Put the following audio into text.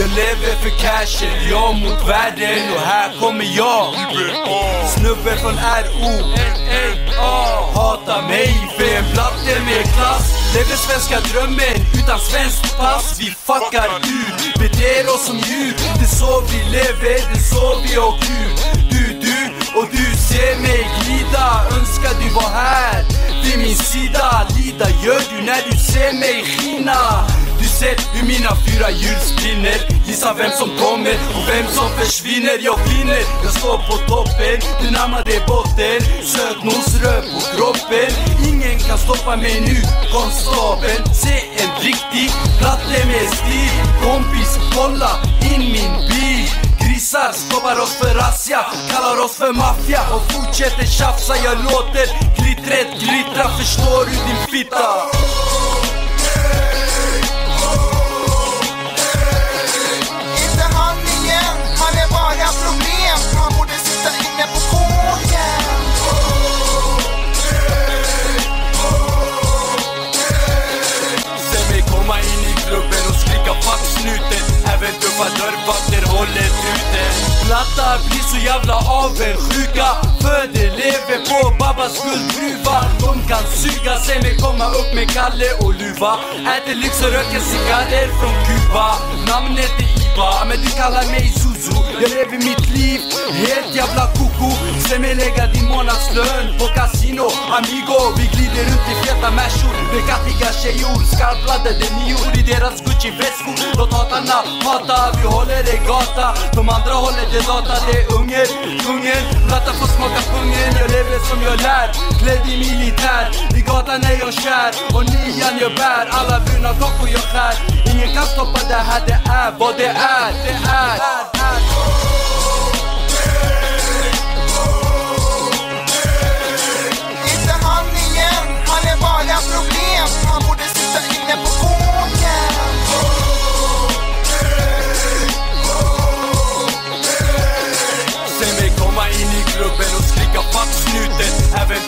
Jag lever för cashen, jag mot världen och här kommer jag. Snubben från RO Hata mig för en blatte med klass. Lever svenska drömmen utan svenskt pass. Vi fuckar ur, beter oss som djur. Det är så vi lever, det är så vi har kul. Du, du och du ser mig glida. Önskar du var här vid min sida. Lida gör du när du ser mig skina Sett hur mina fyra hjul spinner Gissa vem som kommer och vem som försvinner. Jag vinner, jag står på toppen. Du närmar dig botten. Sötnosröd på kroppen. Ingen kan stoppa mig nu Konstapeln, se en riktig platte med stil. Kompis, kolla in min bil. Grisar stoppar oss för razzia. Kallar oss för maffia. Och fortsätter tjafsa. Jag låter glittret glittra. Förstår du din fitta? Tuffa dörrvakter håller ute. Blattar blir så jävla avundsjuka För de lever på Babas guldgruva. De kan suga, se mig komma upp med Kalle och luva. Äter lyx och röker cigarrer från Kuba. Namnet är Iba, men du kallar mig Zuzu. Jag lever mitt liv helt jävla koko. Se mig lägga din månadslön på casino Amigo, vi glider runt i feta mashor med kattiga tjejor Skarpladdade nior i deras Gucci-väskor Låt hatarna hata, vi håller det gata. De andra håller det data, det är ungen, kungen Plattar får smaka pungen, jag lever som jag lär. Klädd i militär, i gatan är jag kär. Och nian jag bär, alla bruna kakor jag skär Ingen kan stoppa det här, det är vad det är, klubben och skrika fuck snuten Även